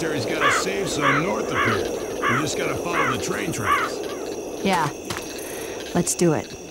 military's got a safe zone north of here. We just gotta follow the train tracks. Yeah. Let's do it.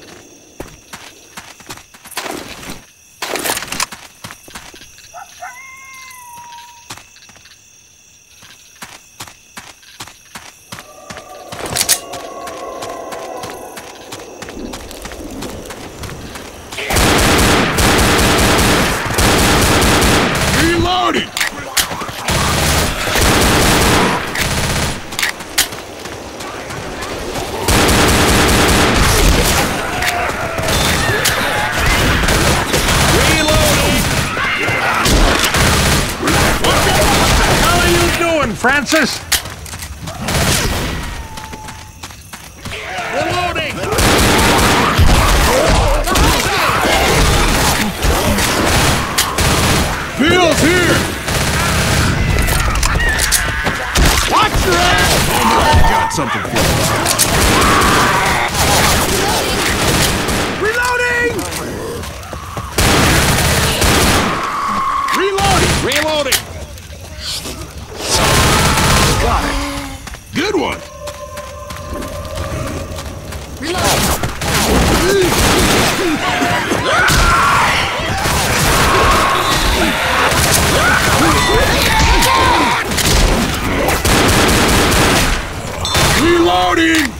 Reloading!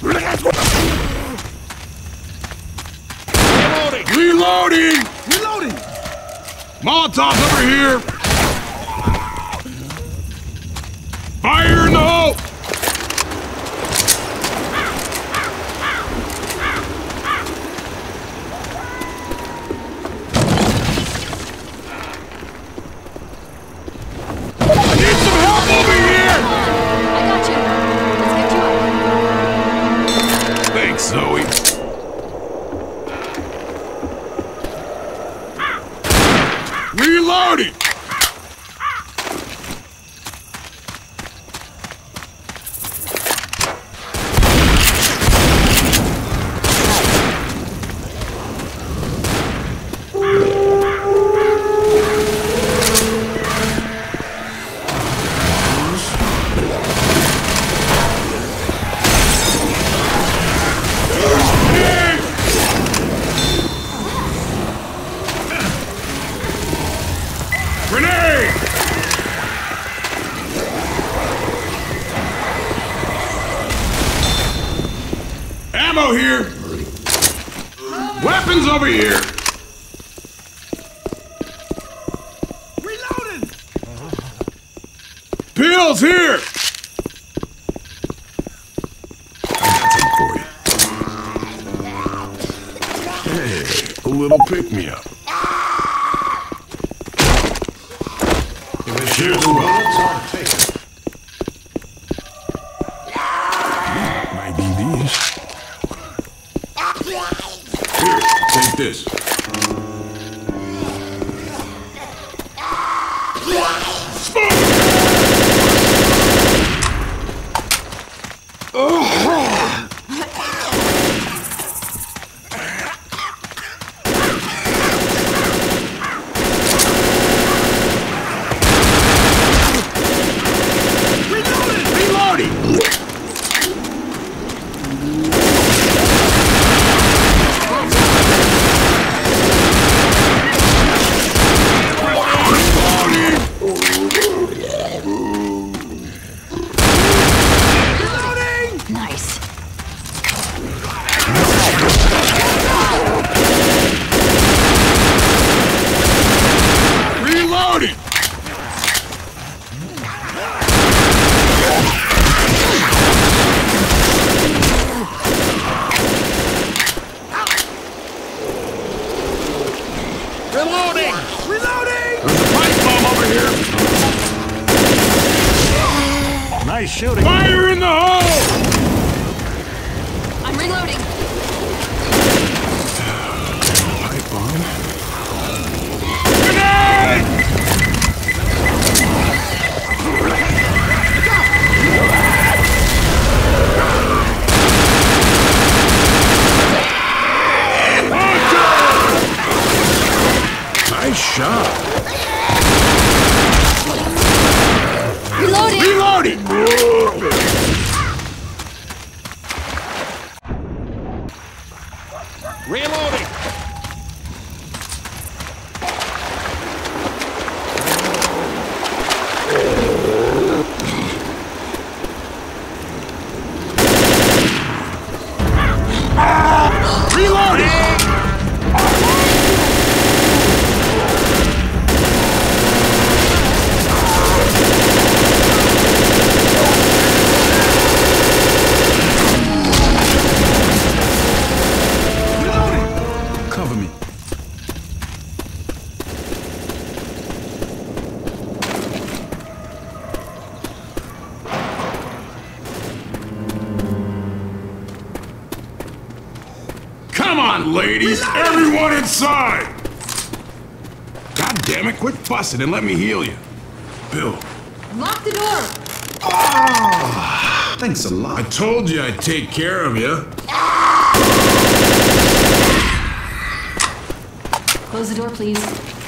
Reloading! Reloading! Reloading! Molotov's over here! this. It, and let me heal you. Bill, Lock the door! Ah, thanks a lot. I told you I'd take care of you. Close the door, please.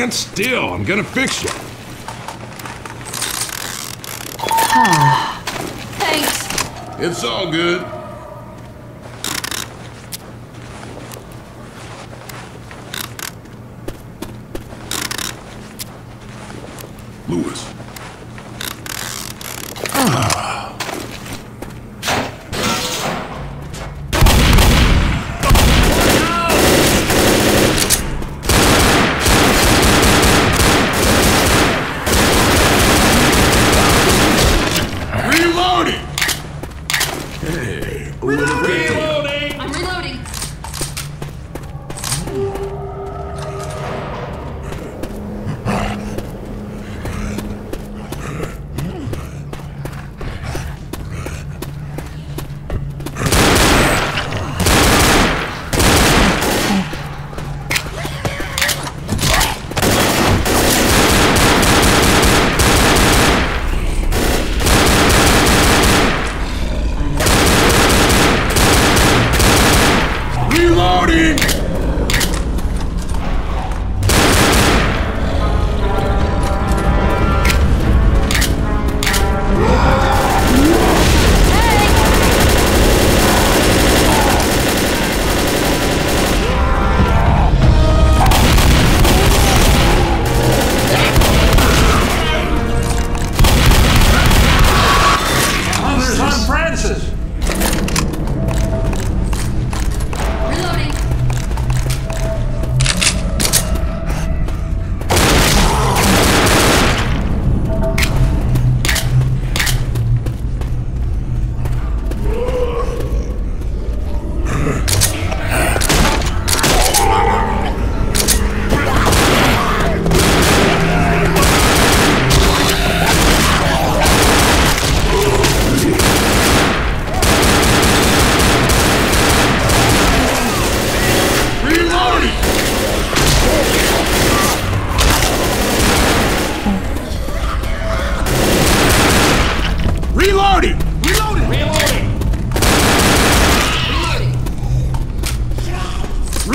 Stand still. I'm gonna fix you. Thanks. It's all good.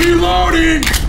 Reloading!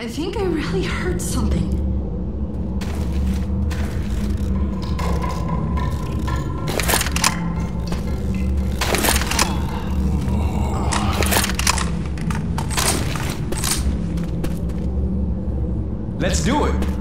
I think I really heard something. Let's do it.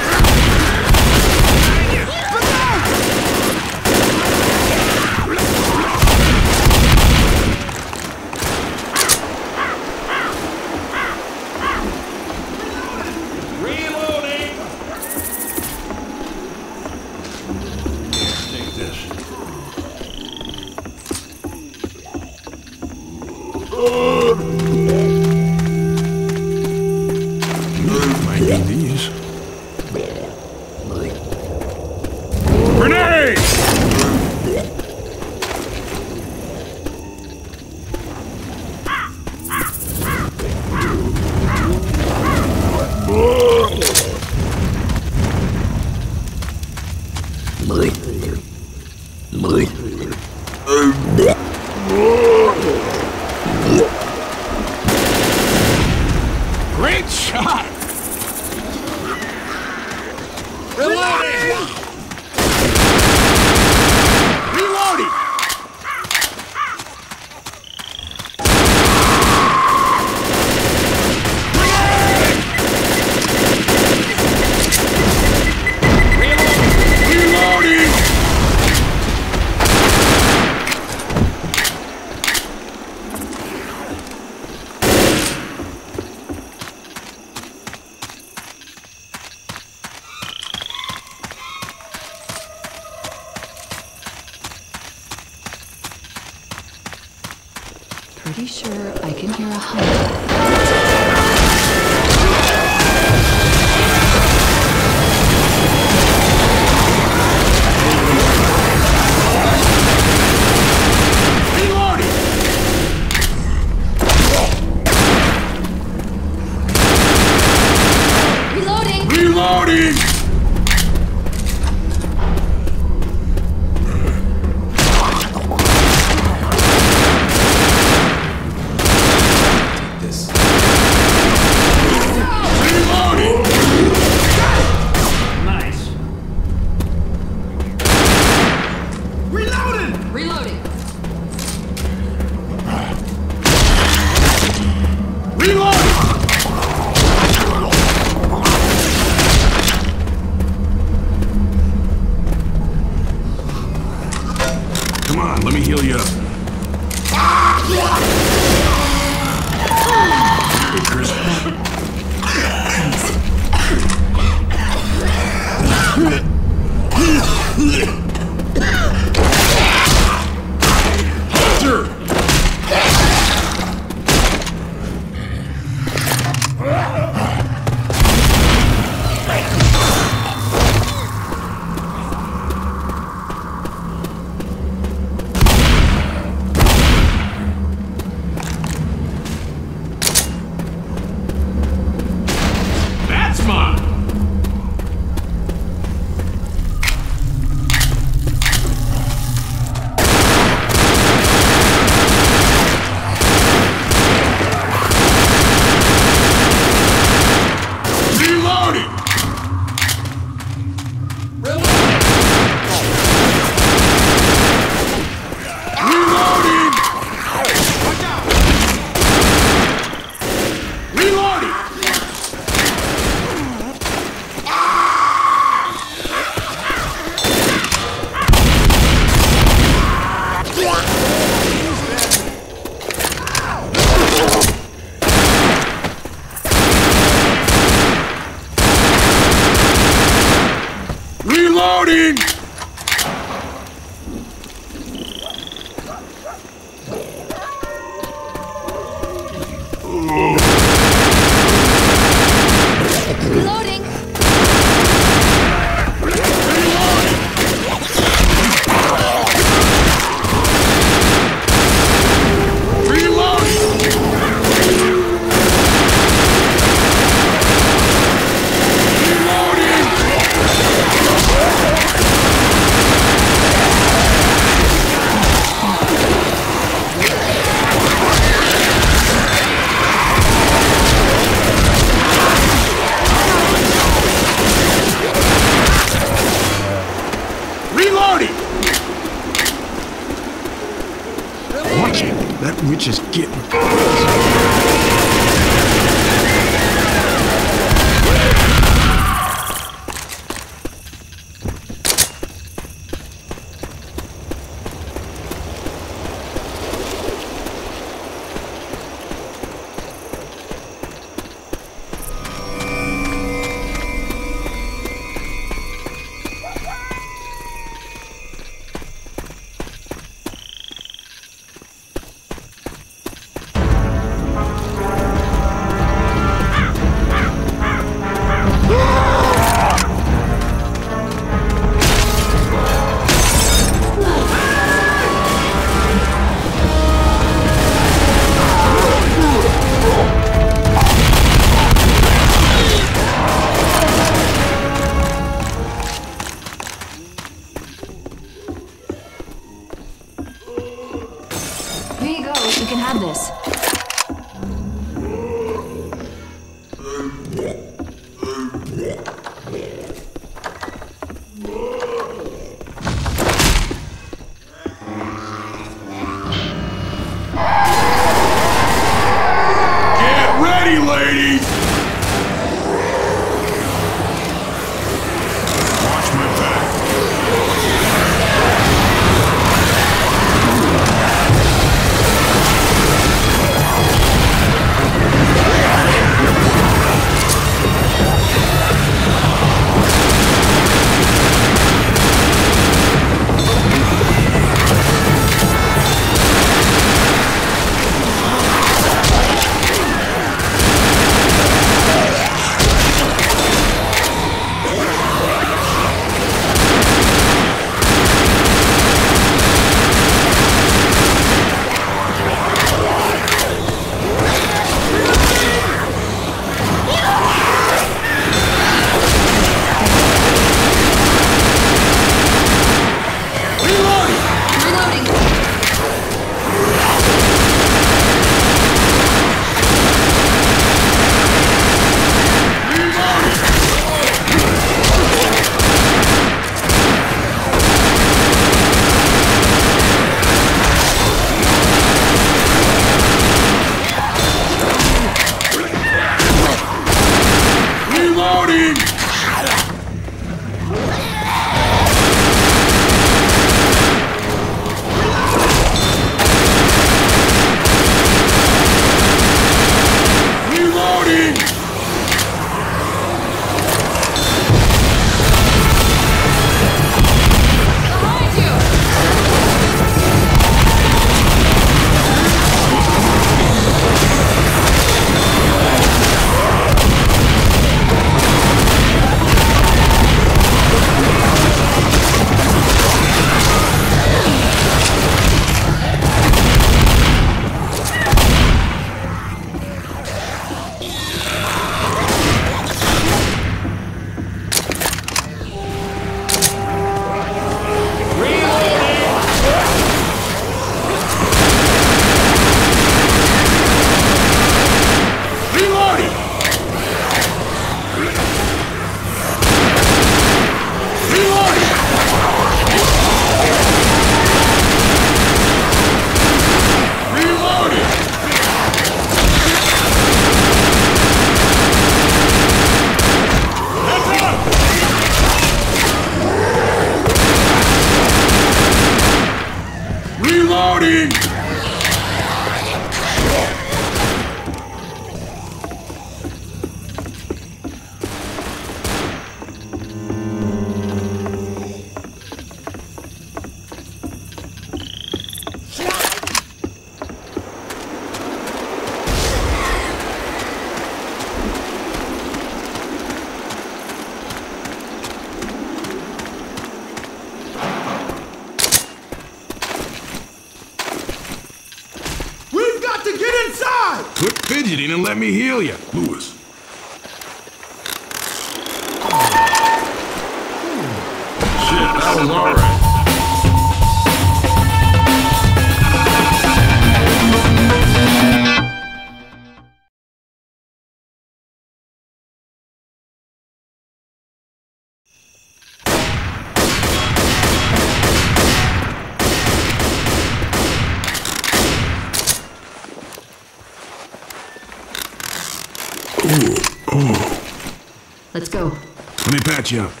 Let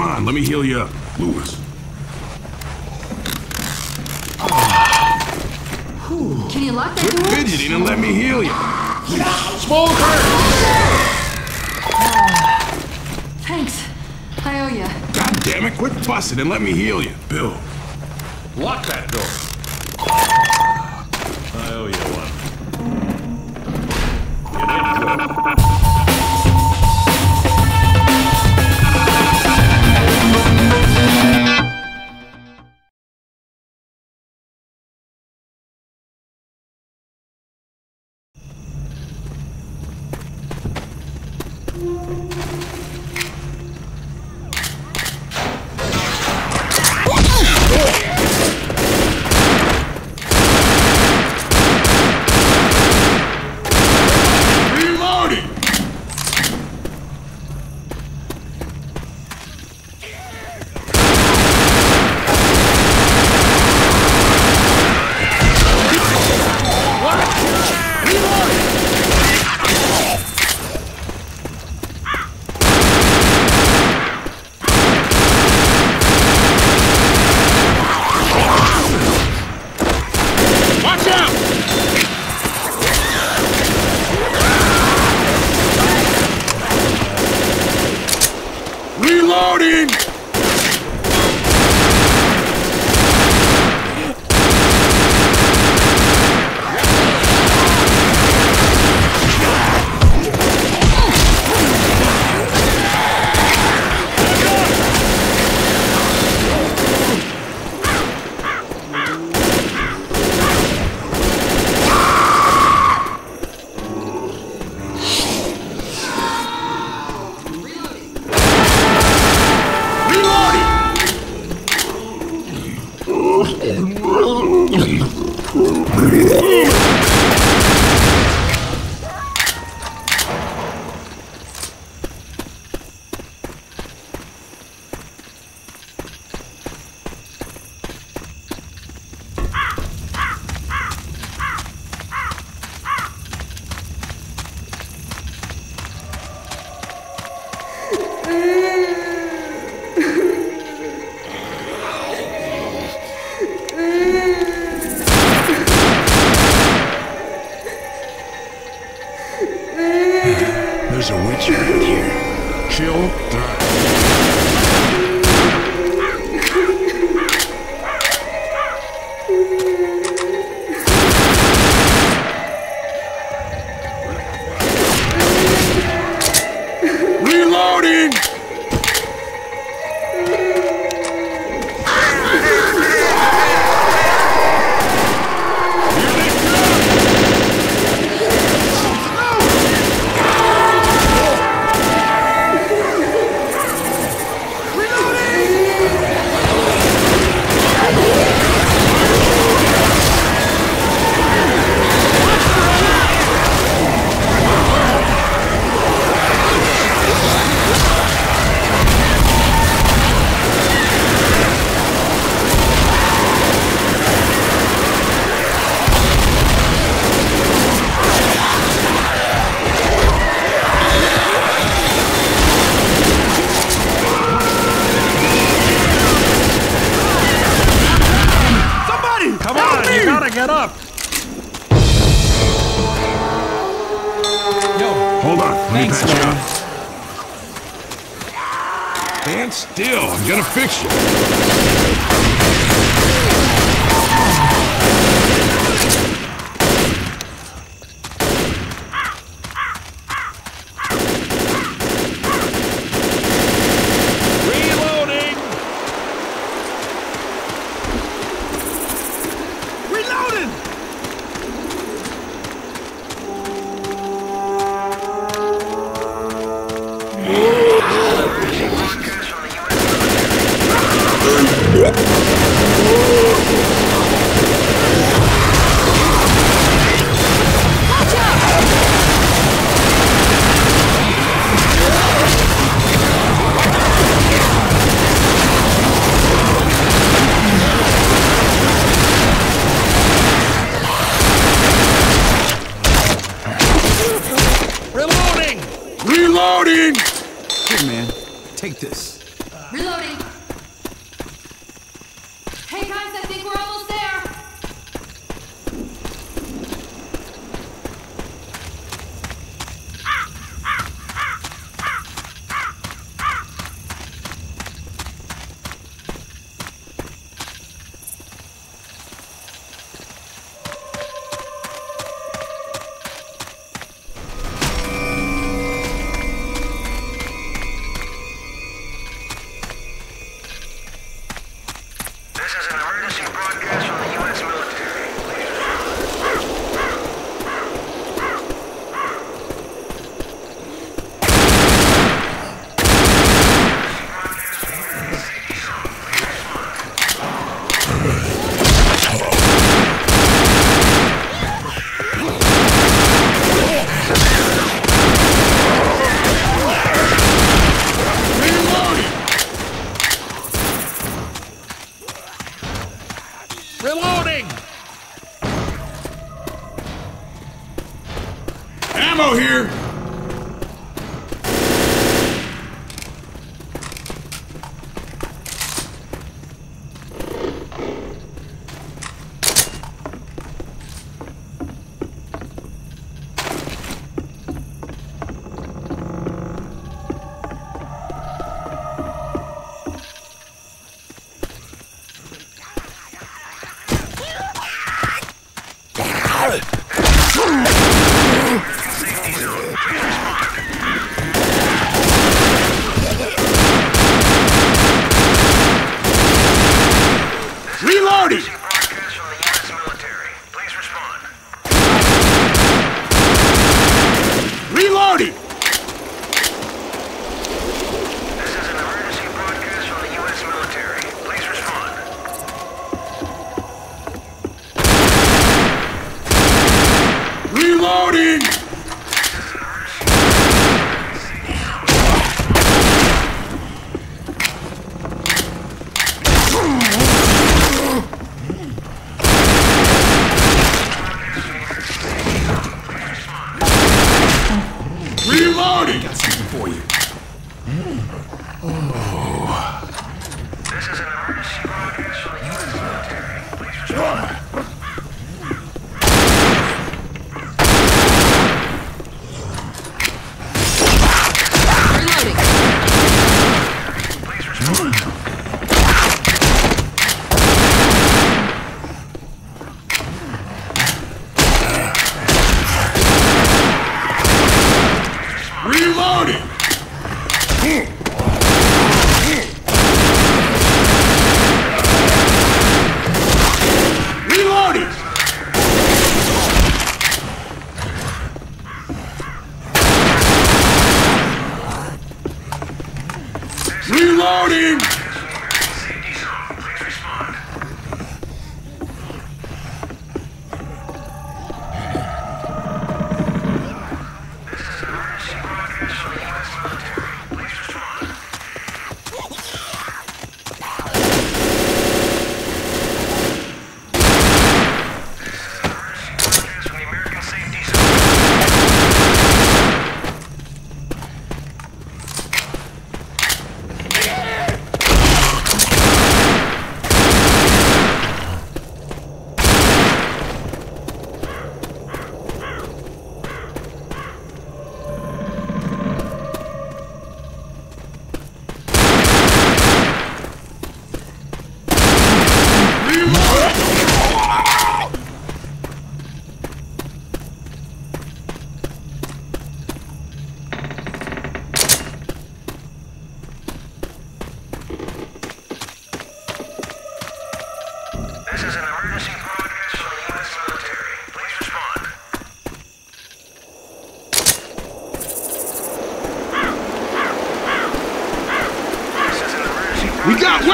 on, let me heal you up. Louis. Can you lock that door? Fidgeting and let me heal you. Smoker! Thanks. I owe you. God damn it, quit fussing and let me heal you. Bill. Lock that door. I'm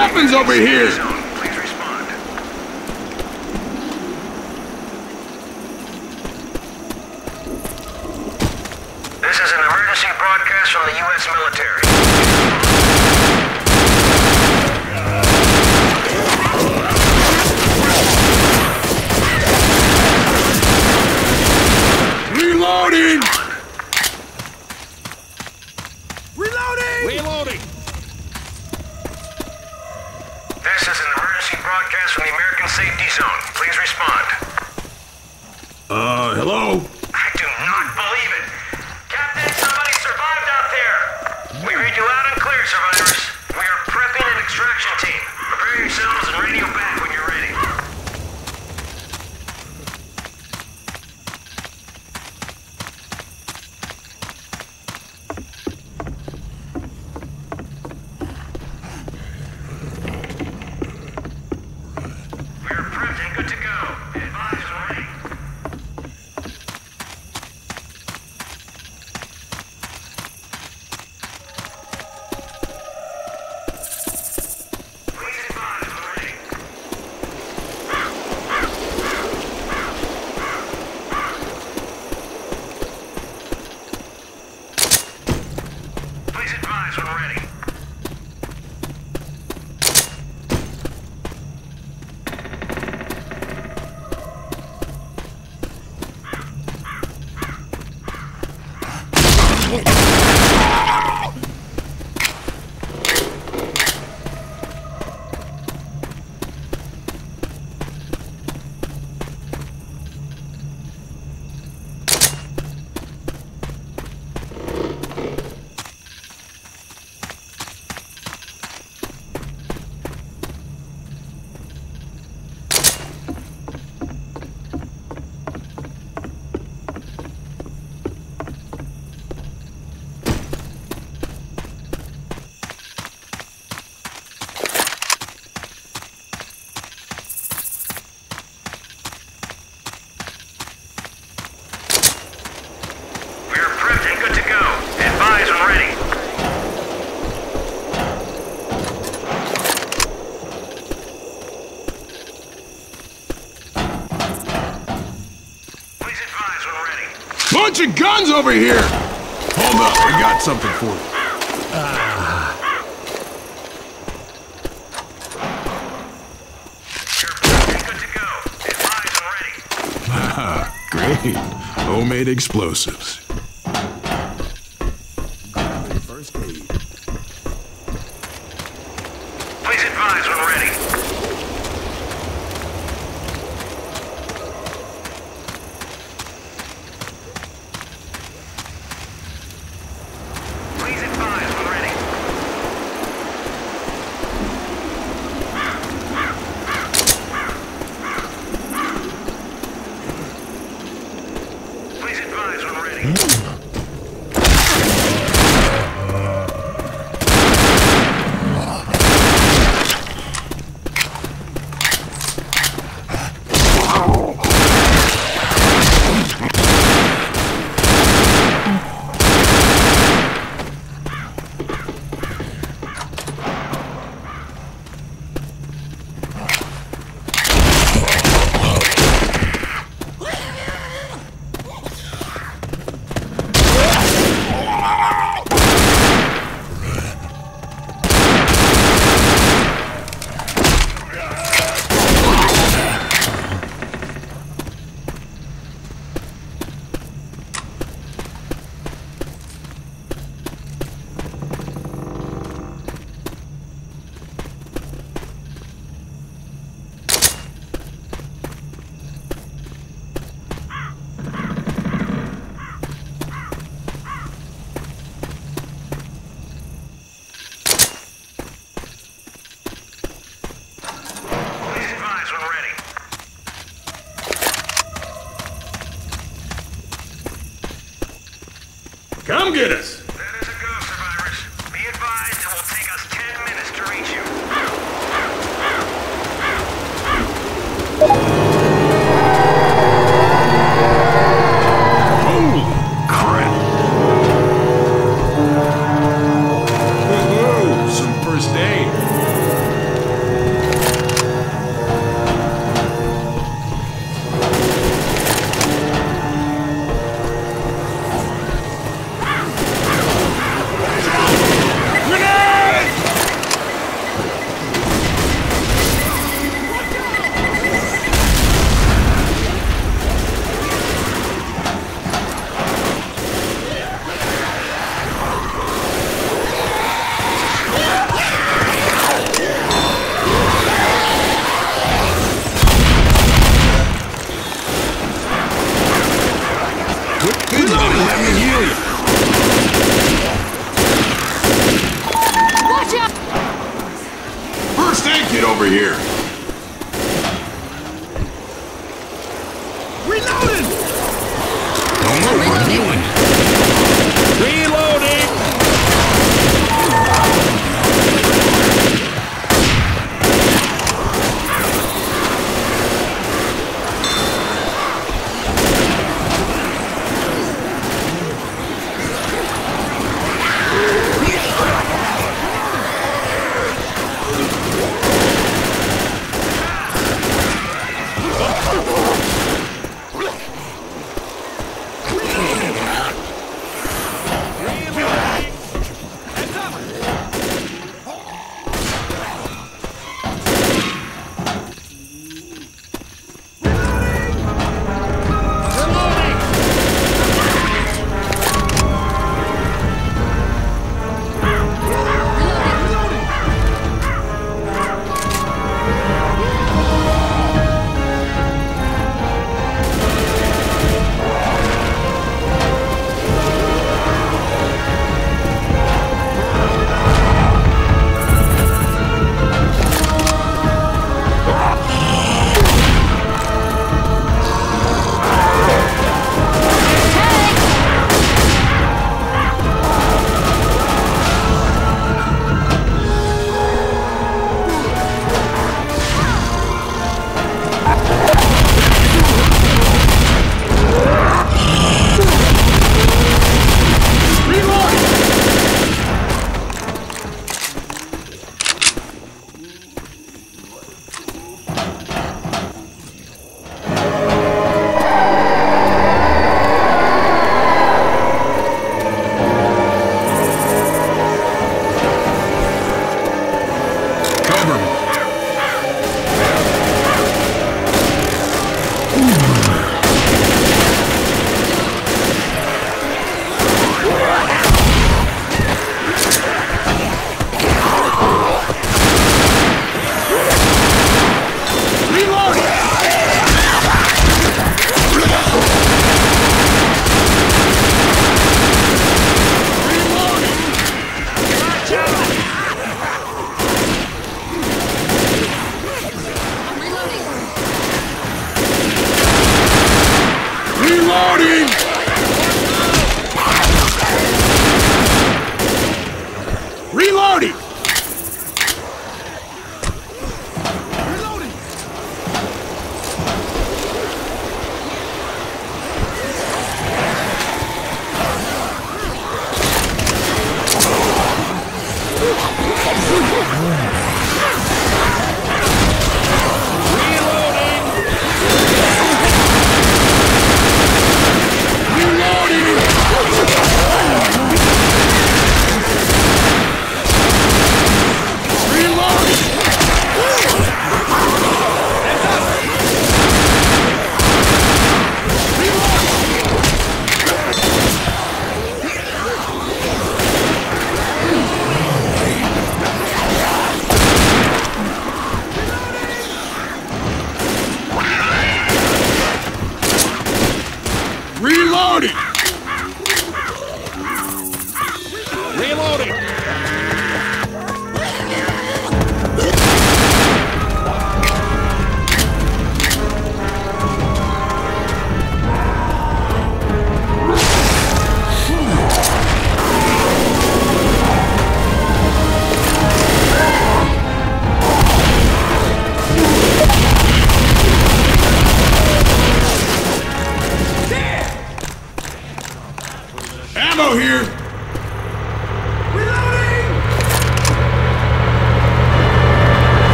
weapons over here! bunch of guns over here! Hold up, I got something for you. Ah. Great. Homemade explosives. Advise when ready. get us.